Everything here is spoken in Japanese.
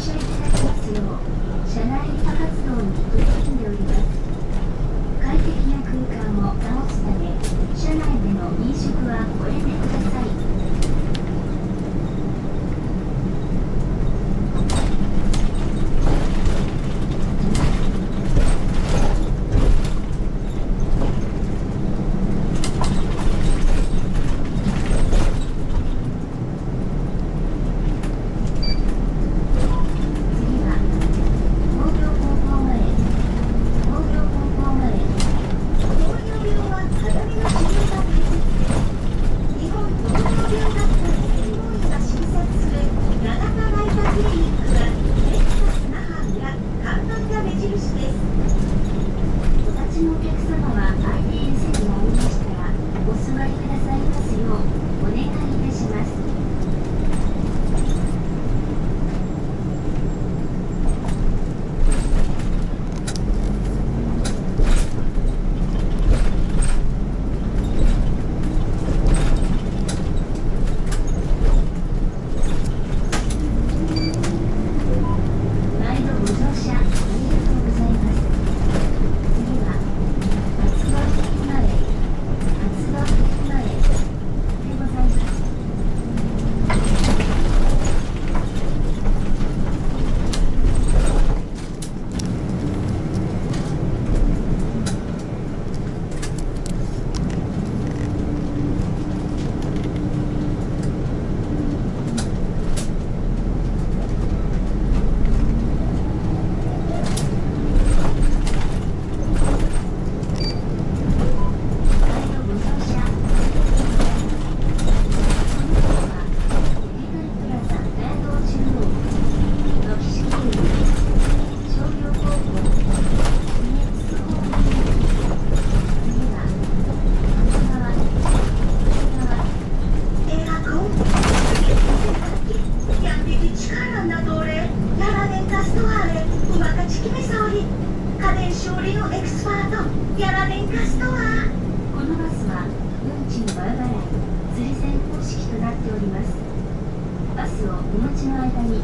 所いただきますよう車内活動に。勝利のエクスパートやられんかすとは。このバスは運賃ラバラ釣り線方式となっております。バスをお待ちの間に